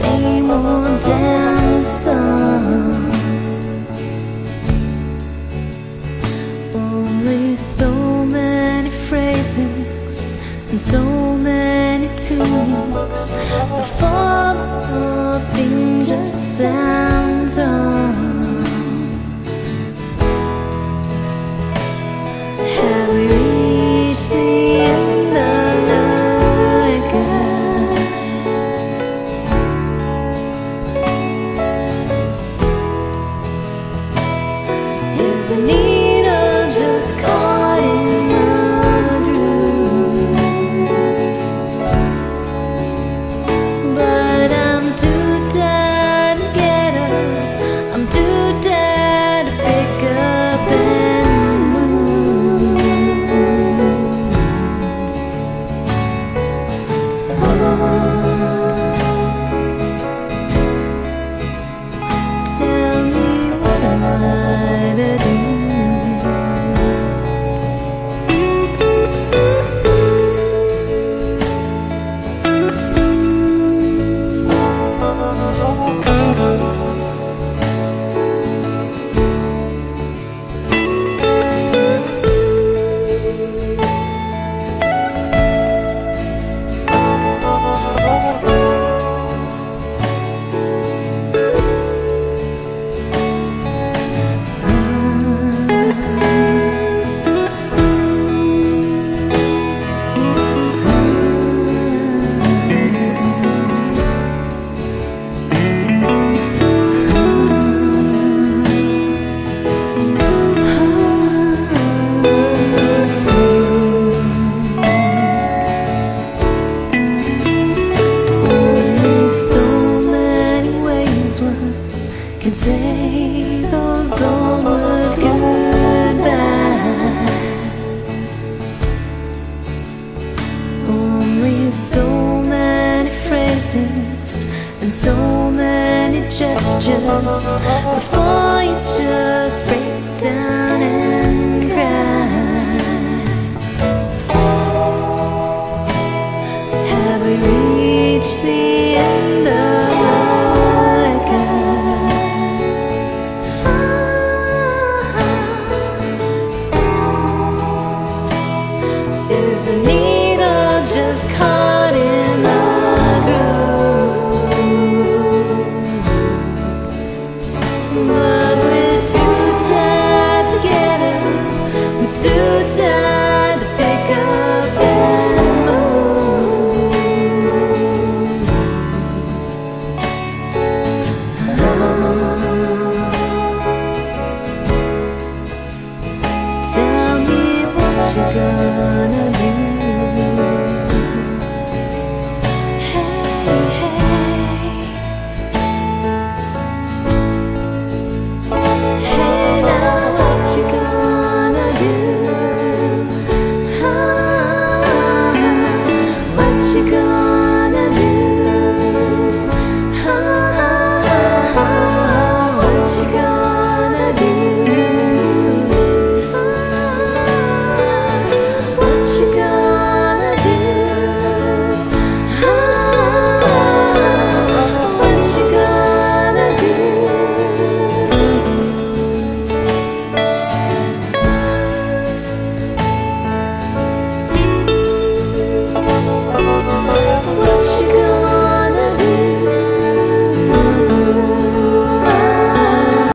same old damn song. Only so many phrases and so many tunes. Before can say those old words goodbye. Only so many phrases and so many gestures before you just.